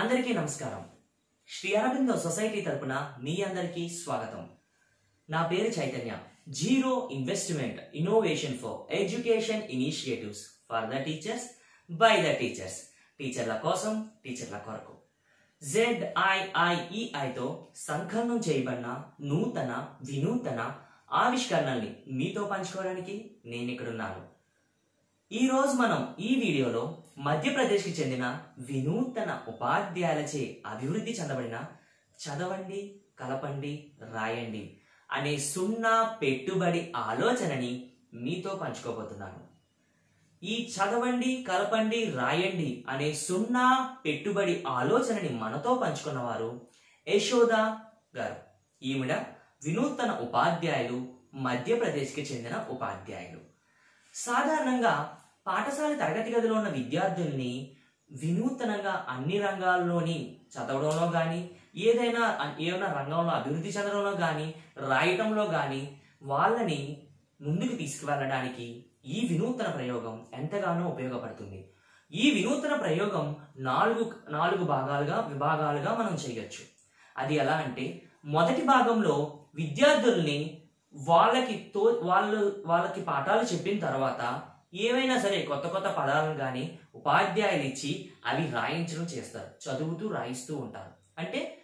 అందరికీ నమస్కారం. శ్రీ అరబిందో సొసైటీ తరపున మీ అందరికీ స్వాగతం. నా పేరు Chaitanya. Zero investment innovation for education initiatives for the teachers by the teachers. టీచర్ల కోసం టీచర్ల కొరకు. జెడ్ఐఐఈఐతో సంకలనం చేయబడిన నూతన వినూతన ఆవిష్కరణల్ని మీతో పంచుకోవడానికి నేను ఇక్కడున్నాను ఈరోజు మనం ఈ వీడియోలో మధ్యప్రదేశ్కి చెందిన వినూతన ఉపాధ్యాయులచే అభివృద్ధి చెందబడిన చదవండి కలపండి రాయండి అనే సున్నా పెట్టుబడి ఆలోచనని మీతో పంచుకోబోతున్నాను. ఈ చదవండి కలపండి రాయండి అనే సున్నా పెట్టుబడి ఆలోచనని మనతో పంచుకున్నవారు యశోద గారు. ఈవిడ వినూతన ఉపాధ్యాయులు మధ్యప్రదేశ్కి చెందిన ఉపాధ్యాయులు. సాధారణంగా పాఠశాల తరగతి గదిలో ఉన్న విద్యార్థుల్ని వినూతనంగా అన్ని రంగాల్లోని చదవడంలో కానీ ఏదైనా ఏదైనా రంగంలో అభివృద్ధి చెందడంలో కానీ రాయటంలో కానీ వాళ్ళని ముందుకు తీసుకువెళ్ళడానికి ఈ వినూతన ప్రయోగం ఎంతగానో ఉపయోగపడుతుంది. ఈ వినూతన ప్రయోగం నాలుగు నాలుగు భాగాలుగా విభాగాలుగా మనం చేయొచ్చు. అది ఎలా అంటే మొదటి భాగంలో విద్యార్థుల్ని వాళ్ళకి తో వాళ్ళు వాళ్ళకి పాఠాలు చెప్పిన తర్వాత ఏవైనా సరే కొత్త కొత్త పదాలను కానీ ఉపాధ్యాయులు ఇచ్చి అవి రాయించడం చేస్తారు. చదువుతూ రాయిస్తూ ఉంటారు. అంటే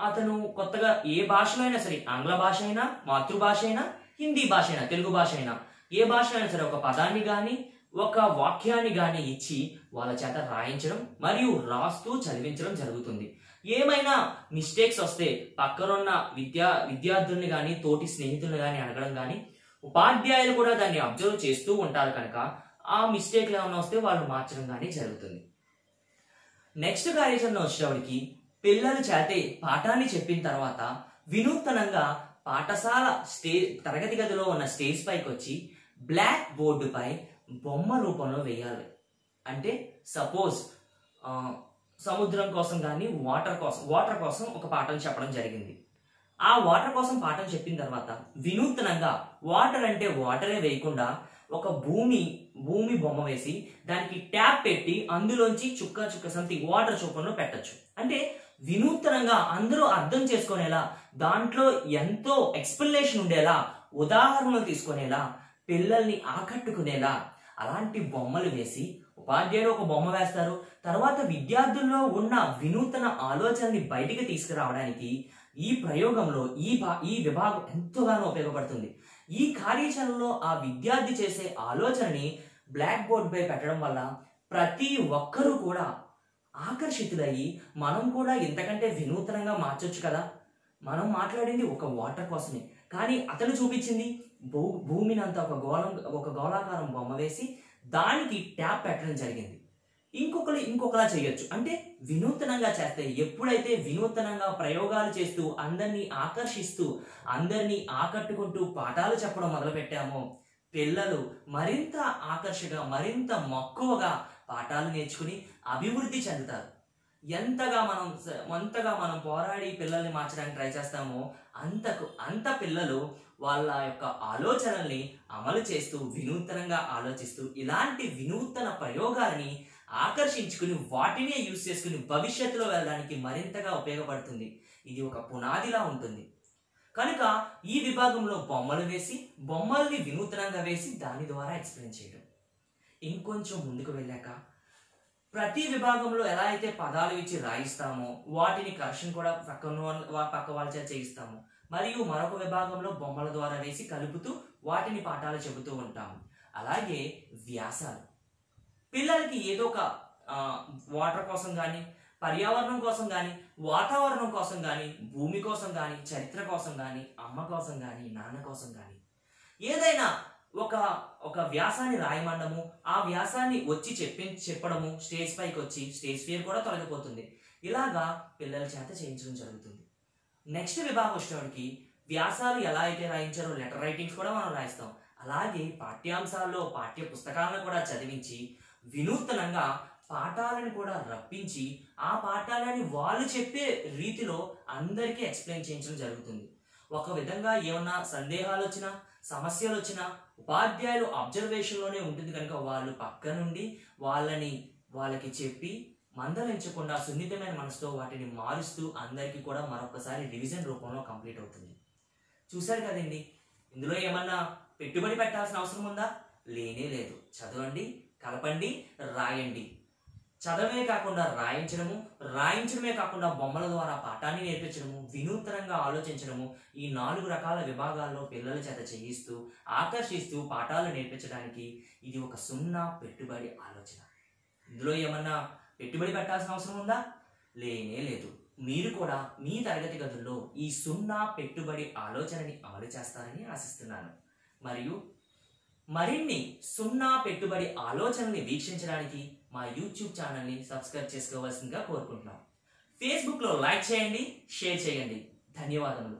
అతను కొత్తగా ఏ భాషలో అయినా సరే ఆంగ్ల భాష అయినా మాతృభాష అయినా హిందీ భాష అయినా తెలుగు భాష అయినా ఏ భాష అయినా సరే ఒక పదాన్ని కానీ ఒక వాక్యాన్ని కానీ ఇచ్చి వాళ్ళ చేత రాయించడం మరియు రాస్తూ చదివించడం జరుగుతుంది. ఏమైనా మిస్టేక్స్ వస్తే పక్కనున్న విద్యా విద్యార్థుల్ని కానీ తోటి స్నేహితుల్ని కానీ అడగడం కానీ ఉపాధ్యాయులు కూడా దాన్ని అబ్జర్వ్ చేస్తూ ఉంటారు కనుక ఆ మిస్టేక్లు ఏమైనా వస్తే వాళ్ళు మార్చడం కానీ జరుగుతుంది. నెక్స్ట్ కార్యాచరణ వచ్చేవాడికి పిల్లల చేతే పాఠాన్ని చెప్పిన తర్వాత వినూత్నంగా పాఠశాల స్టే తరగతి గదిలో ఉన్న స్టేజ్ పైకి వచ్చి బ్లాక్ బోర్డుపై బొమ్మ రూపంలో వేయాలి. అంటే సపోజ్ సముద్రం కోసం కానీ వాటర్ కోసం వాటర్ కోసం ఒక పాఠం చెప్పడం జరిగింది. ఆ వాటర్ కోసం పాఠం చెప్పిన తర్వాత వినూతనంగా వాటర్ అంటే వాటరే వేయకుండా ఒక భూమి భూమి బొమ్మ వేసి దానికి ట్యాప్ పెట్టి అందులోంచి చుక్క చుక్క సంథింగ్ వాటర్ రూపంలో పెట్టచ్చు. అంటే వినూతనంగా అందరూ అర్థం చేసుకునేలా దాంట్లో ఎంతో ఎక్స్ప్లెనేషన్ ఉండేలా ఉదాహరణలు తీసుకునేలా పిల్లల్ని ఆకట్టుకునేలా అలాంటి బొమ్మలు వేసి ఉపాధ్యాయులు ఒక బొమ్మ వేస్తారు. తర్వాత విద్యార్థుల్లో ఉన్న వినూతన ఆలోచనని బయటికి తీసుకురావడానికి ఈ ప్రయోగంలో ఈ ఈ విభాగం ఎంతగానో ఉపయోగపడుతుంది. ఈ కార్యాచరణలో ఆ విద్యార్థి చేసే ఆలోచనని బ్లాక్ బోర్డ్ పై పెట్టడం వల్ల ప్రతి ఒక్కరూ కూడా ఆకర్షితులయ్యి మనం కూడా ఇంతకంటే వినూతనంగా మార్చొచ్చు కదా. మనం మాట్లాడింది ఒక వాటర్ కోసమే. కానీ అతను చూపించింది భూ భూమిని అంతా ఒక గోళం ఒక గోళాకారం బొమ్మ వేసి దానికి ట్యాప్ పెట్టడం జరిగింది. ఇంకొకరు ఇంకొకలా చేయొచ్చు. అంటే వినూతనంగా చేస్తే ఎప్పుడైతే వినూతనంగా ప్రయోగాలు చేస్తూ అందరినీ ఆకర్షిస్తూ అందరినీ ఆకట్టుకుంటూ పాఠాలు చెప్పడం మొదలుపెట్టామో పిల్లలు మరింత ఆకర్షగా మరింత మక్కువగా పాఠాలు నేర్చుకుని అభివృద్ధి చెందుతారు. ఎంతగా మనం ఎంతగా మనం పోరాడి పిల్లల్ని మార్చడానికి ట్రై చేస్తామో అంతకు అంత పిల్లలు వాళ్ళ యొక్క ఆలోచనల్ని అమలు చేస్తూ వినూతనంగా ఆలోచిస్తూ ఇలాంటి వినూతన ప్రయోగాన్ని ఆకర్షించుకుని వాటినే యూజ్ చేసుకుని భవిష్యత్తులో వెళ్ళడానికి మరింతగా ఉపయోగపడుతుంది. ఇది ఒక పునాదిలా ఉంటుంది. కనుక ఈ విభాగంలో బొమ్మలు వేసి బొమ్మల్ని వినూత్నంగా వేసి దాని ద్వారా ఎక్స్ప్లెయిన్ చేయడం. ఇంకొంచెం ముందుకు వెళ్ళాక ప్రతి విభాగంలో ఎలా అయితే పదాలు ఇచ్చి రాయిస్తామో వాటిని కరెక్షన్ కూడా పక్కన పక్క వాళ్ళ చేయిస్తాము. మరియు మరొక విభాగంలో బొమ్మల ద్వారా వేసి కలుపుతూ వాటిని పాఠాలు చెబుతూ ఉంటాము. అలాగే వ్యాసాలు. పిల్లలకి ఏదో ఒక వాటర్ కోసం కానీ పర్యావరణం కోసం కానీ వాతావరణం కోసం కానీ భూమి కోసం కానీ చరిత్ర కోసం కానీ అమ్మ కోసం కానీ నాన్న కోసం కానీ ఏదైనా ఒక ఒక వ్యాసాన్ని రాయమండము ఆ వ్యాసాన్ని వచ్చి చెప్పి చెప్పడము స్టేజ్ పైకి వచ్చి స్టేజ్ ఫియర్ కూడా తొలగిపోతుంది. ఇలాగా పిల్లల చేత చేయించడం జరుగుతుంది. నెక్స్ట్ విభాగం వచ్చేవాడికి వ్యాసాలు ఎలా అయితే రాయించారో లెటర్ రైటింగ్స్ కూడా మనం రాయిస్తాం. అలాగే పాఠ్యాంశాల్లో పాఠ్య పుస్తకాలను కూడా చదివించి వినూత్నంగా పాఠాలను కూడా రప్పించి ఆ పాఠాలని వాళ్ళు చెప్పే రీతిలో అందరికీ ఎక్స్ప్లెయిన్ చేయించడం జరుగుతుంది. ఒక విధంగా ఏమన్నా సందేహాలు వచ్చినా సమస్యలు వచ్చినా ఉపాధ్యాయులు అబ్జర్వేషన్లోనే ఉంటుంది కనుక వాళ్ళు పక్క నుండి వాళ్ళని వాళ్ళకి చెప్పి మందలించకుండా సున్నితమైన మనసుతో వాటిని మారుస్తూ అందరికీ కూడా మరొకసారి రివిజన్ రూపంలో కంప్లీట్ అవుతుంది. చూశారు కదండి? ఇందులో ఏమన్నా పెట్టుబడి పెట్టాల్సిన అవసరం ఉందా? లేనే లేదు. చదవండి కలపండి రాయండి. చదవమే కాకుండా రాయించడము రాయించడమే కాకుండా బొమ్మల ద్వారా పాఠాన్ని నేర్పించడము వినూత్నంగా ఆలోచించడము ఈ నాలుగు రకాల విభాగాల్లో పిల్లల చేత చేయిస్తూ ఆకర్షిస్తూ పాఠాలు నేర్పించడానికి ఇది ఒక సున్నా పెట్టుబడి ఆలోచన. ఇందులో ఏమన్నా పెట్టుబడి పెట్టాల్సిన అవసరం ఉందా? లేనే లేదు. మీరు కూడా మీ తరగతి గదుల్లో ఈ సున్నా పెట్టుబడి ఆలోచనని అమలు చేస్తారని ఆశిస్తున్నాను. మరియు మరిన్ని సున్నా పెట్టుబడి ఆలోచనల్ని వీక్షించడానికి మా యూట్యూబ్ ఛానల్ని సబ్స్క్రైబ్ చేసుకోవాల్సిందిగా కోరుకుంటున్నాం. ఫేస్బుక్లో లైక్ చేయండి షేర్ చేయండి. ధన్యవాదములు.